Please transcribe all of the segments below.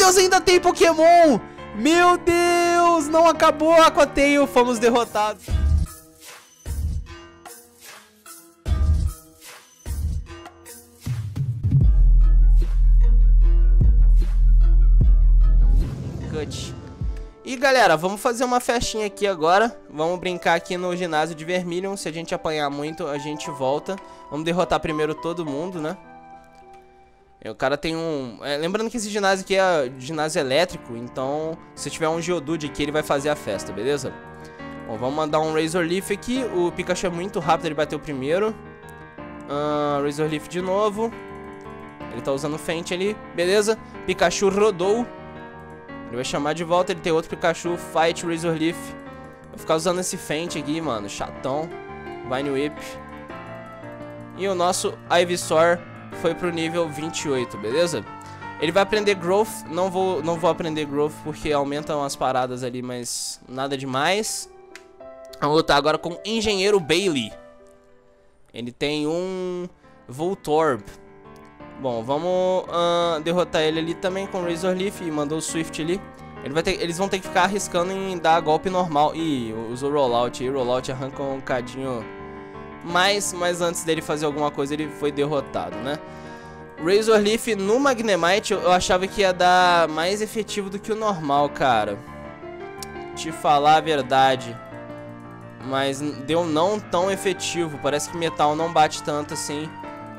Deus, ainda tem Pokémon! Meu Deus, não acabou a Aquatail, fomos derrotados. Cut. E galera, vamos fazer uma festinha aqui agora Vamos brincar aqui no ginásio de Vermilion Se a gente apanhar muito, a gente volta Vamos derrotar primeiro todo mundo, né? O cara tem um... É, lembrando que esse ginásio aqui é ginásio elétrico Então, se tiver um Geodude aqui, ele vai fazer a festa, beleza? Bom, vamos mandar um Razor Leaf aqui O Pikachu é muito rápido, ele bateu primeiro uh, Razor Leaf de novo Ele tá usando Fente ali, beleza? Pikachu rodou ele vai chamar de volta, ele tem outro Pikachu, Fight Razor Leaf. Vou ficar usando esse Fente aqui, mano, chatão. Vine Whip. E o nosso Ivysaur foi pro nível 28, beleza? Ele vai aprender Growth, não vou, não vou aprender Growth porque aumentam as paradas ali, mas nada demais. Vamos lutar agora com Engenheiro Bailey. Ele tem um Voltorb. Bom, vamos uh, derrotar ele ali também com Razor Leaf e mandou o Swift ali. Ele vai ter, eles vão ter que ficar arriscando em dar golpe normal. Ih, usou Rollout e Rollout arranca um cadinho mais, mas antes dele fazer alguma coisa ele foi derrotado, né? Razor Leaf no Magnemite eu achava que ia dar mais efetivo do que o normal, cara. Te falar a verdade. Mas deu não tão efetivo. Parece que metal não bate tanto assim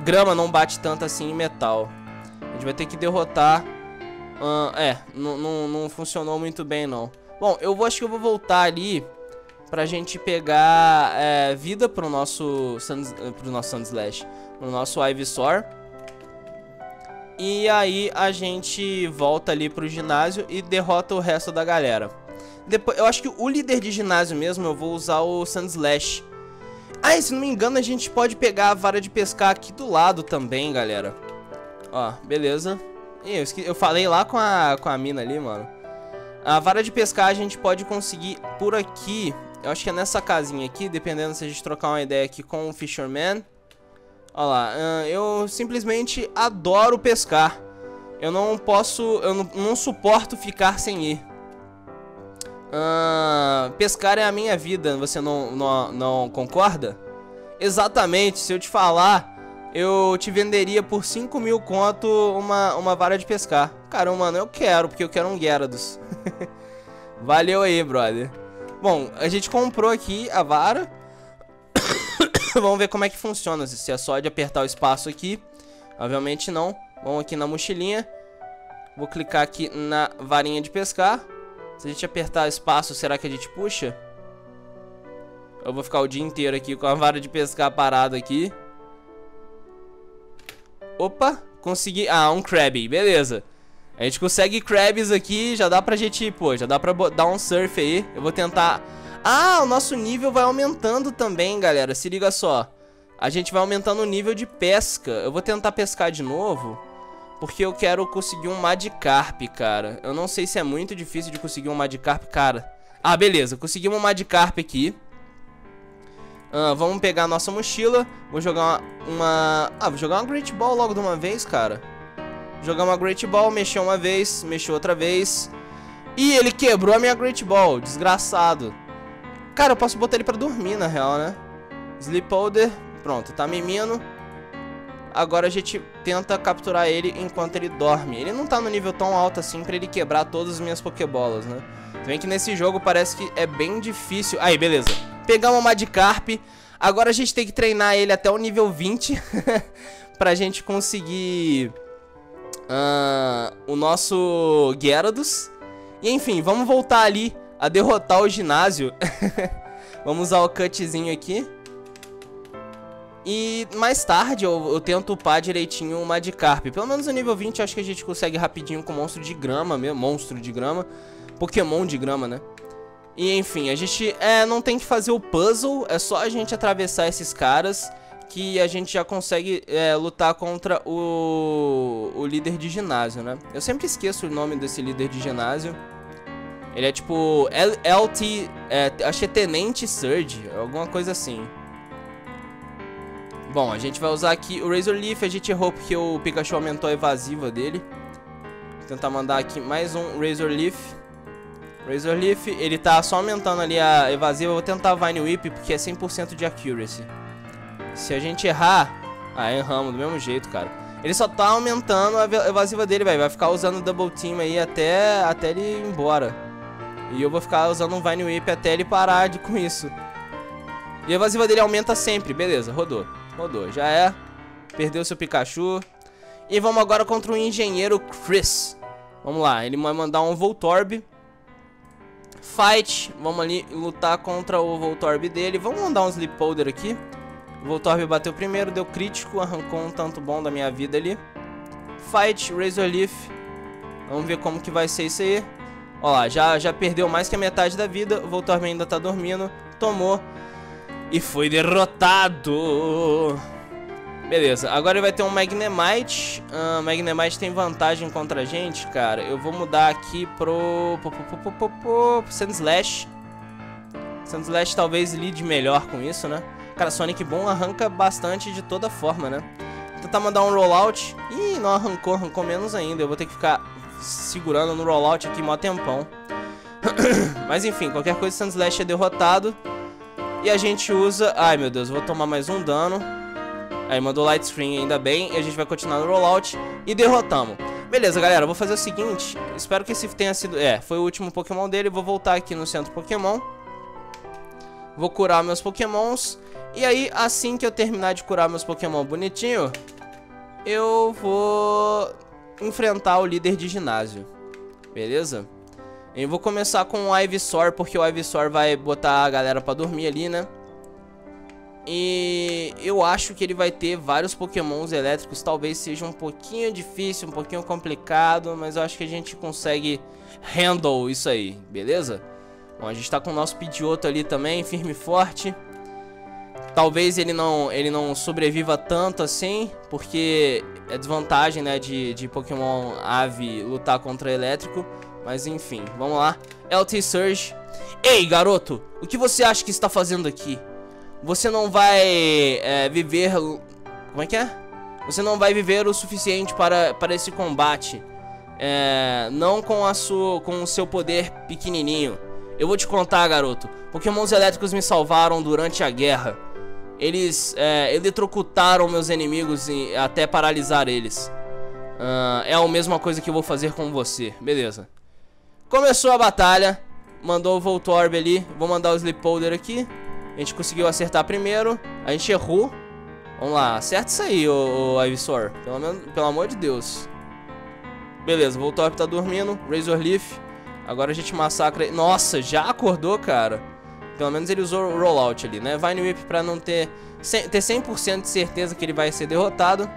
grama não bate tanto assim em metal. A gente vai ter que derrotar... Uh, é, não funcionou muito bem não. Bom, eu vou, acho que eu vou voltar ali pra gente pegar é, vida pro nosso, Suns, pro nosso Sunslash, pro nosso Ivysaur. E aí a gente volta ali pro ginásio e derrota o resto da galera. Depois, eu acho que o líder de ginásio mesmo eu vou usar o Sunslash. Ah, se não me engano, a gente pode pegar a vara de pescar aqui do lado também, galera. Ó, beleza. Eu, eu falei lá com a, com a mina ali, mano. A vara de pescar a gente pode conseguir por aqui. Eu acho que é nessa casinha aqui, dependendo se a gente trocar uma ideia aqui com o Fisherman. Olha lá, eu simplesmente adoro pescar. Eu não posso, eu não, não suporto ficar sem ir. Pescar é a minha vida, você não, não, não concorda? Exatamente, se eu te falar, eu te venderia por 5 mil conto uma, uma vara de pescar. Caramba, mano, eu quero, porque eu quero um Gyarados. Valeu aí, brother. Bom, a gente comprou aqui a vara. Vamos ver como é que funciona, se é só de apertar o espaço aqui. Obviamente não. Vamos aqui na mochilinha. Vou clicar aqui na varinha de pescar. Se a gente apertar espaço, será que a gente puxa? Eu vou ficar o dia inteiro aqui com a vara de pescar parada aqui. Opa, consegui... Ah, um crab, beleza. A gente consegue crabs aqui, já dá pra gente, pô, já dá pra dar um surf aí. Eu vou tentar... Ah, o nosso nível vai aumentando também, galera. Se liga só. A gente vai aumentando o nível de pesca. Eu vou tentar pescar de novo. Porque eu quero conseguir um Magikarp, cara. Eu não sei se é muito difícil de conseguir um Magikarp, cara. Ah, beleza. Consegui um Magikarp aqui. Ah, vamos pegar a nossa mochila. Vou jogar uma, uma... Ah, vou jogar uma Great Ball logo de uma vez, cara. Jogar uma Great Ball, mexer uma vez, mexer outra vez. E ele quebrou a minha Great Ball. Desgraçado. Cara, eu posso botar ele pra dormir, na real, né? Sleep Powder. Pronto, tá mimindo. Agora a gente tenta capturar ele enquanto ele dorme. Ele não tá no nível tão alto assim pra ele quebrar todas as minhas Pokébolas, né? Vem que nesse jogo parece que é bem difícil... Aí, beleza. Pegar uma Magikarp. Agora a gente tem que treinar ele até o nível 20. pra gente conseguir... Uh, o nosso Gyarados. E enfim, vamos voltar ali a derrotar o ginásio. vamos usar o cutzinho aqui. E mais tarde eu, eu tento upar direitinho o Magikarp. Pelo menos no nível 20 acho que a gente consegue rapidinho com monstro de grama mesmo. Monstro de grama. Pokémon de grama, né? E enfim, a gente é, não tem que fazer o puzzle. É só a gente atravessar esses caras que a gente já consegue é, lutar contra o, o líder de ginásio, né? Eu sempre esqueço o nome desse líder de ginásio. Ele é tipo LT, é, acho que é Tenente Surge, alguma coisa assim. Bom, a gente vai usar aqui o Razor Leaf, a gente errou porque o Pikachu aumentou a evasiva dele. Vou tentar mandar aqui mais um Razor Leaf. Razor Leaf, ele tá só aumentando ali a evasiva. Vou tentar Vine Whip, porque é 100% de accuracy. Se a gente errar... Ah, erramos do mesmo jeito, cara. Ele só tá aumentando a evasiva dele, velho. Vai ficar usando Double Team aí até, até ele ir embora. E eu vou ficar usando um Vine Whip até ele parar de, com isso. E a evasiva dele aumenta sempre. Beleza, rodou. Rodou, já é. Perdeu seu Pikachu. E vamos agora contra o engenheiro Chris. Vamos lá, ele vai mandar um Voltorb. Fight, vamos ali lutar contra o Voltorb dele. Vamos mandar um Sleep Powder aqui. Voltorb bateu primeiro, deu crítico, arrancou um tanto bom da minha vida ali. Fight, Razor Leaf. Vamos ver como que vai ser isso aí. Ó lá, já, já perdeu mais que a metade da vida. O Voltorb ainda tá dormindo. Tomou. E foi derrotado. Beleza, agora vai ter um Magnemite. Uh, Magnemite tem vantagem contra a gente, cara. Eu vou mudar aqui pro... pro, pro, pro, pro, pro Sandslash. Sandslash talvez lide melhor com isso, né? Cara, Sonic Boom arranca bastante de toda forma, né? Vou tentar mandar um rollout. Ih, não arrancou, arrancou menos ainda. Eu vou ter que ficar segurando no rollout aqui mó tempão. Mas enfim, qualquer coisa, Sandslash é derrotado. E a gente usa... Ai, meu Deus, vou tomar mais um dano. Aí mandou light screen ainda bem. E a gente vai continuar no rollout. E derrotamos. Beleza, galera. Vou fazer o seguinte. Espero que esse tenha sido... É, foi o último Pokémon dele. Vou voltar aqui no centro Pokémon. Vou curar meus Pokémons. E aí, assim que eu terminar de curar meus Pokémon bonitinho, eu vou enfrentar o líder de ginásio. Beleza? Eu vou começar com o Ivysaur, porque o Ivysaur vai botar a galera pra dormir ali, né? E eu acho que ele vai ter vários pokémons elétricos. Talvez seja um pouquinho difícil, um pouquinho complicado. Mas eu acho que a gente consegue handle isso aí, beleza? Bom, a gente tá com o nosso Pidgeotto ali também, firme e forte. Talvez ele não, ele não sobreviva tanto assim, porque é desvantagem, né, de, de Pokémon Ave lutar contra elétrico. Mas enfim, vamos lá. LT Surge. Ei, garoto, o que você acha que está fazendo aqui? você não vai é, viver... Como é que é? Você não vai viver o suficiente para, para esse combate. É, não com, a sua, com o seu poder pequenininho. Eu vou te contar, garoto. Pokémons elétricos me salvaram durante a guerra. Eles é, eletrocutaram meus inimigos até paralisar eles. Uh, é a mesma coisa que eu vou fazer com você. Beleza. Começou a batalha. Mandou o Voltorb ali. Vou mandar o Sleepholder aqui. A gente conseguiu acertar primeiro. A gente errou. Vamos lá, acerta isso aí, ô Ivysaur. Pelo, menos, pelo amor de Deus. Beleza, Voltorb tá dormindo. Razor Leaf. Agora a gente massacra... Nossa, já acordou, cara. Pelo menos ele usou o rollout ali, né? Vine Whip pra não ter... Ter 100% de certeza que ele vai ser derrotado.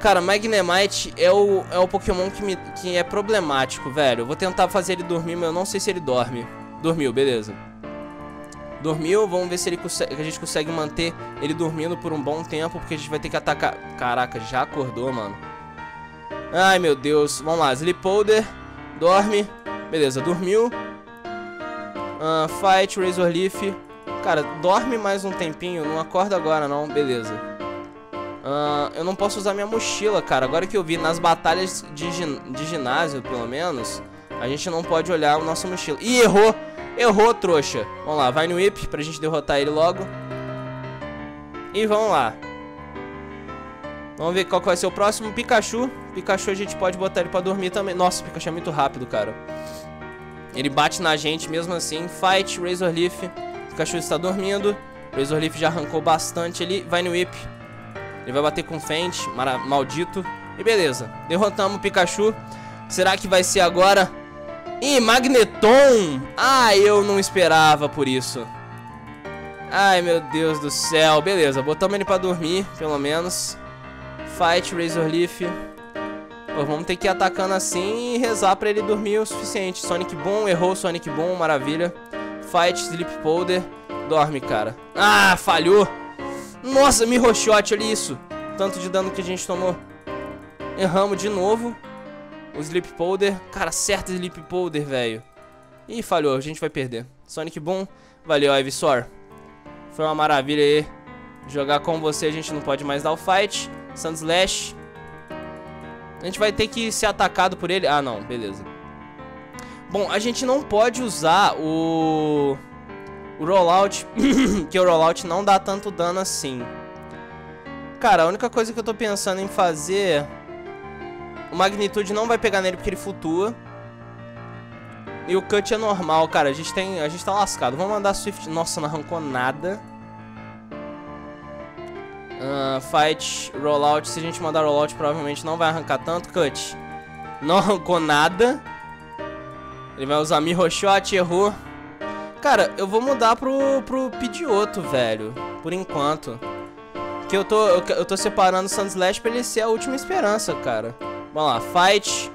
Cara, Magnemite é o, é o Pokémon que, me, que é problemático, velho. Vou tentar fazer ele dormir, mas eu não sei se ele dorme. Dormiu, beleza. Dormiu, vamos ver se ele consegue, a gente consegue manter ele dormindo por um bom tempo, porque a gente vai ter que atacar... Caraca, já acordou, mano. Ai, meu Deus. Vamos lá, Sleepholder, dorme. Beleza, dormiu. Uh, fight, Razor Leaf. Cara, dorme mais um tempinho, não acorda agora não, beleza. Uh, eu não posso usar minha mochila, cara. Agora que eu vi nas batalhas de, de ginásio, pelo menos, a gente não pode olhar a nossa mochila. Ih, errou! Errou, trouxa. Vamos lá, vai no Whip pra gente derrotar ele logo. E vamos lá. Vamos ver qual vai ser o próximo. Pikachu. Pikachu a gente pode botar ele pra dormir também. Nossa, o Pikachu é muito rápido, cara. Ele bate na gente mesmo assim. Fight, Razor Leaf. Pikachu está dormindo. Razor Leaf já arrancou bastante ali. Vai no Whip. Ele vai bater com Fend. Maldito. E beleza. Derrotamos o Pikachu. Será que vai ser agora Ih, Magneton! Ah, eu não esperava por isso. Ai, meu Deus do céu. Beleza, botamos ele pra dormir, pelo menos. Fight, Razor Leaf. Pô, vamos ter que ir atacando assim e rezar pra ele dormir o suficiente. Sonic Boom, errou Sonic Boom, maravilha. Fight, Sleep Powder. Dorme, cara. Ah, falhou. Nossa, me roxote, olha isso. Tanto de dano que a gente tomou. Erramos de novo. O Sleep Powder. Cara, certo Sleep Powder, velho. Ih, falhou. A gente vai perder. Sonic Boom. Valeu, Ivysaur. Foi uma maravilha aí. Jogar com você a gente não pode mais dar o fight. Sandslash. A gente vai ter que ser atacado por ele. Ah, não. Beleza. Bom, a gente não pode usar o... O rollout, que o rollout não dá tanto dano assim. Cara, a única coisa que eu tô pensando em fazer... O magnitude não vai pegar nele porque ele flutua. E o cut é normal, cara. A gente tem, a gente tá lascado. Vamos mandar Swift. Nossa, não arrancou nada. Uh, fight, rollout. Se a gente mandar rollout, provavelmente não vai arrancar tanto. Cut. Não arrancou nada. Ele vai usar Mirror Shot, errou. Cara, eu vou mudar pro, pro Pidioto, velho. Por enquanto. Que eu tô, eu, eu tô separando o Sunslash pra ele ser a última esperança, cara. Vamos lá, Fight.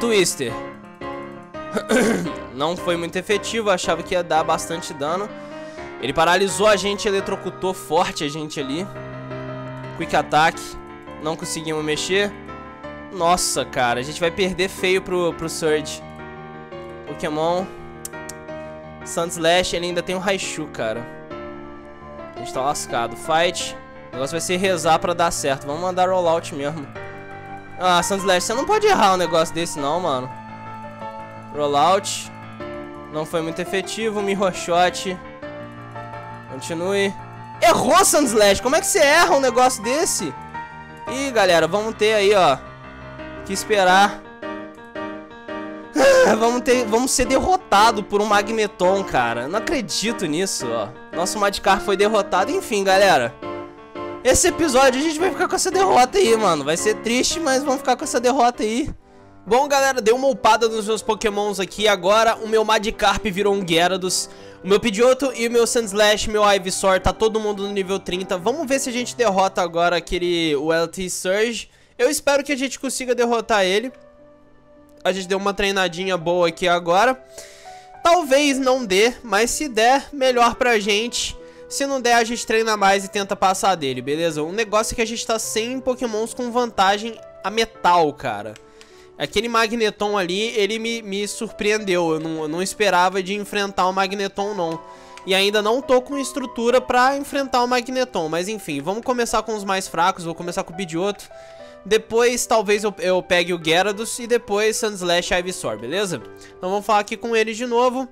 Twister. Não foi muito efetivo, achava que ia dar bastante dano. Ele paralisou a gente, eletrocutou forte a gente ali. Quick Attack. Não conseguimos mexer. Nossa, cara, a gente vai perder feio pro, pro Surge. Pokémon. Sandslash, ele ainda tem um Raichu, cara. A gente tá lascado. Fight. O negócio vai ser rezar pra dar certo. Vamos mandar rollout mesmo. Ah, Sandslash, você não pode errar um negócio desse não, mano. Rollout. Não foi muito efetivo. Mirror Shot. Continue. Errou, Sandslash. Como é que você erra um negócio desse? Ih, galera, vamos ter aí, ó. Que esperar. Ah, vamos, ter, vamos ser derrotado por um Magneton, cara. Não acredito nisso, ó. Nosso Madcar foi derrotado. Enfim, galera. Esse episódio a gente vai ficar com essa derrota aí, mano. Vai ser triste, mas vamos ficar com essa derrota aí. Bom, galera, deu uma upada nos meus pokémons aqui. Agora o meu Magikarp virou um Gyarados. O meu Pidgeotto e o meu Sandslash, meu Ivysaur, tá todo mundo no nível 30. Vamos ver se a gente derrota agora aquele o LT Surge. Eu espero que a gente consiga derrotar ele. A gente deu uma treinadinha boa aqui agora. Talvez não dê, mas se der, melhor pra gente. Se não der, a gente treina mais e tenta passar dele, beleza? O negócio é que a gente tá sem pokémons com vantagem a metal, cara. Aquele Magneton ali, ele me, me surpreendeu. Eu não, eu não esperava de enfrentar o Magneton, não. E ainda não tô com estrutura pra enfrentar o Magneton. Mas enfim, vamos começar com os mais fracos. Vou começar com o Pidgeotto. Depois, talvez eu, eu pegue o Gyarados e depois Sandslash e Ivysaur, beleza? Então vamos falar aqui com eles de novo.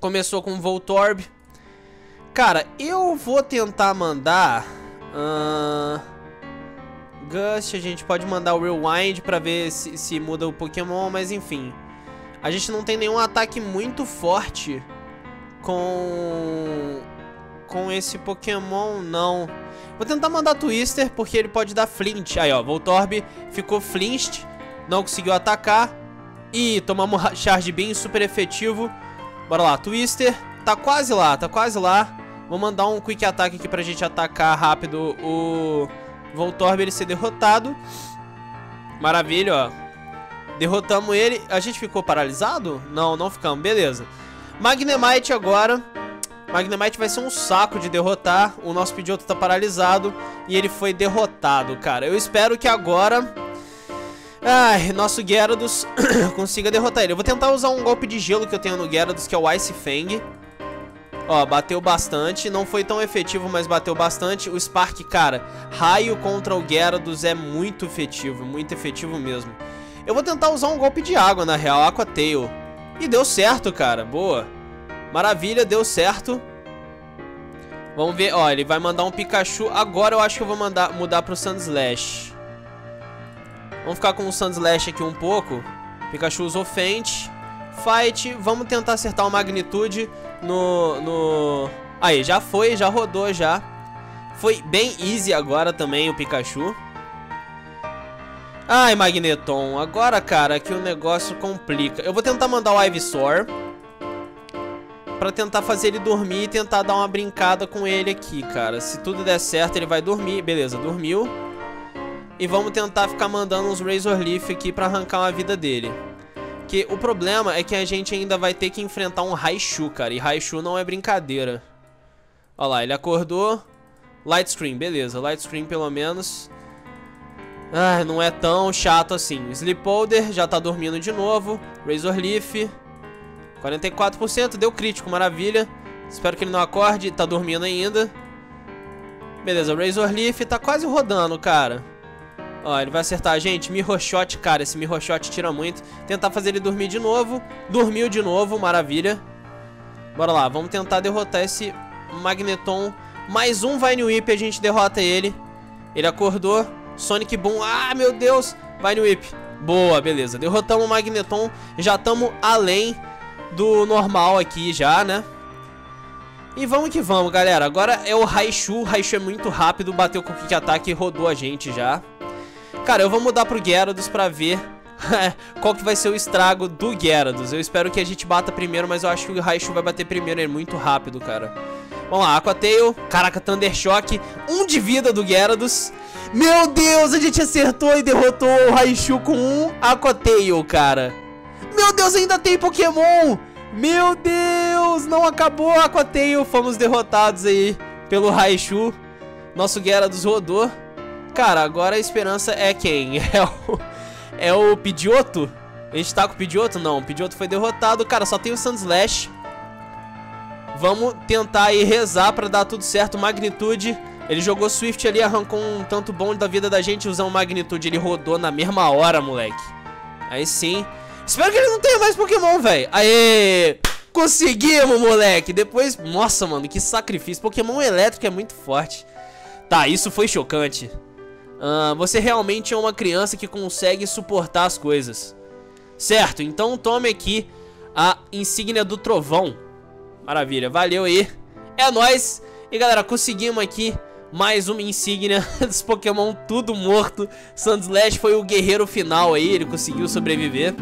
Começou com o Voltorb. Cara, eu vou tentar mandar... Uh... Gust, a gente pode mandar o Rewind pra ver se, se muda o Pokémon, mas enfim. A gente não tem nenhum ataque muito forte com... Com esse Pokémon, não. Vou tentar mandar Twister, porque ele pode dar Flint. Aí, ó, Voltorb ficou Flinched, não conseguiu atacar. E tomamos Charge Beam, super efetivo. Bora lá, Twister. Tá quase lá, tá quase lá. Vou mandar um Quick Attack aqui pra gente atacar rápido o Voltorb ele ser derrotado. Maravilha, ó. Derrotamos ele. A gente ficou paralisado? Não, não ficamos. Beleza. Magnemite agora. Magnemite vai ser um saco de derrotar. O nosso Pidgeotto tá paralisado. E ele foi derrotado, cara. Eu espero que agora... Ai, nosso Gyarados consiga derrotar ele. Eu vou tentar usar um golpe de gelo que eu tenho no Gyarados, que é o Ice Fang. Ó, bateu bastante. Não foi tão efetivo, mas bateu bastante. O Spark, cara, raio contra o Gyarados é muito efetivo. Muito efetivo mesmo. Eu vou tentar usar um golpe de água, na real. Aqua Tail. E deu certo, cara. Boa. Maravilha, deu certo. Vamos ver. Ó, ele vai mandar um Pikachu. Agora eu acho que eu vou mandar, mudar pro Sandslash. Vamos ficar com o Sandslash aqui um pouco. Pikachu usou Fente. Fight. Vamos tentar acertar o Magnitude no, no... Aí, já foi, já rodou já. Foi bem easy agora também o Pikachu. Ai, Magneton. Agora, cara, que o negócio complica. Eu vou tentar mandar o Ivysaur. Pra tentar fazer ele dormir e tentar dar uma brincada com ele aqui, cara. Se tudo der certo, ele vai dormir. Beleza, dormiu. E vamos tentar ficar mandando uns Razor Leaf aqui pra arrancar uma vida dele. Porque o problema é que a gente ainda vai ter que enfrentar um Raichu, cara. E Raichu não é brincadeira. Olha lá, ele acordou. Light Screen, beleza. Light Screen pelo menos. Ah, não é tão chato assim. Sleepholder já tá dormindo de novo. Razor Leaf. 44%, deu crítico, maravilha. Espero que ele não acorde, tá dormindo ainda. Beleza, Razor Leaf tá quase rodando, cara. Ó, ele vai acertar a gente. Miroshot, cara, esse Miroshot tira muito. Tentar fazer ele dormir de novo. Dormiu de novo, maravilha. Bora lá, vamos tentar derrotar esse Magneton. Mais um Vine Whip, a gente derrota ele. Ele acordou. Sonic Boom. Ah, meu Deus. Vine Whip. Boa, beleza. Derrotamos o Magneton. Já estamos além do normal aqui já, né? E vamos que vamos, galera. Agora é o Raichu. O Raichu é muito rápido. Bateu com o Kick Attack e rodou a gente já. Cara, eu vou mudar pro Gyarados pra ver qual que vai ser o estrago do Gyarados. Eu espero que a gente bata primeiro, mas eu acho que o Raichu vai bater primeiro. É muito rápido, cara. Vamos lá, Aqua Tail. Caraca, Thunder Shock. Um de vida do Gyarados. Meu Deus, a gente acertou e derrotou o Raichu com um Aqua Tail, cara. Meu Deus, ainda tem Pokémon. Meu Deus, não acabou a Aqua Tail. Fomos derrotados aí pelo Raichu. Nosso Gyarados rodou. Cara, agora a esperança é quem? É o, é o Pidgeotto? A gente tá com o Pidgeotto? Não, o Pidgeotto foi derrotado. Cara, só tem o Sandslash. Vamos tentar aí rezar pra dar tudo certo. Magnitude. Ele jogou Swift ali, arrancou um tanto bom da vida da gente usando Magnitude. Ele rodou na mesma hora, moleque. Aí sim. Espero que ele não tenha mais Pokémon, velho. Aê! Conseguimos, moleque. Depois... Nossa, mano, que sacrifício. Pokémon elétrico é muito forte. Tá, isso foi chocante. Uh, você realmente é uma criança que consegue suportar as coisas. Certo, então tome aqui a insígnia do trovão. Maravilha, valeu aí. É nóis. E galera, conseguimos aqui mais uma insígnia dos Pokémon tudo morto. Sandslash foi o guerreiro final aí, ele conseguiu sobreviver.